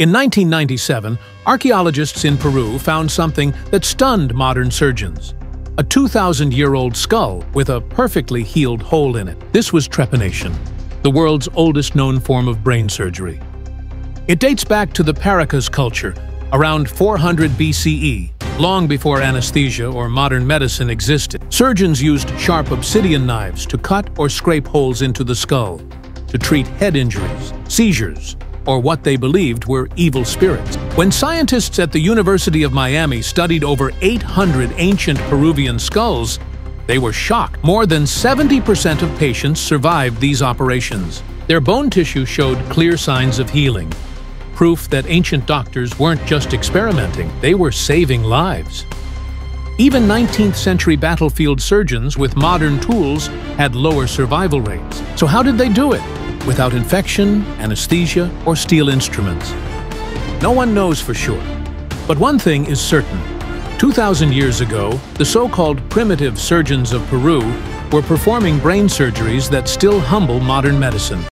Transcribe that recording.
In 1997, archaeologists in Peru found something that stunned modern surgeons. A 2,000-year-old skull with a perfectly healed hole in it. This was trepanation, the world's oldest known form of brain surgery. It dates back to the Paracas culture, around 400 BCE, long before anesthesia or modern medicine existed. Surgeons used sharp obsidian knives to cut or scrape holes into the skull, to treat head injuries, seizures, or what they believed were evil spirits. When scientists at the University of Miami studied over 800 ancient Peruvian skulls, they were shocked. More than 70% of patients survived these operations. Their bone tissue showed clear signs of healing, proof that ancient doctors weren't just experimenting, they were saving lives. Even 19th century battlefield surgeons with modern tools had lower survival rates. So how did they do it? Without infection, anesthesia, or steel instruments. No one knows for sure. But one thing is certain. 2,000 years ago, the so-called primitive surgeons of Peru were performing brain surgeries that still humble modern medicine.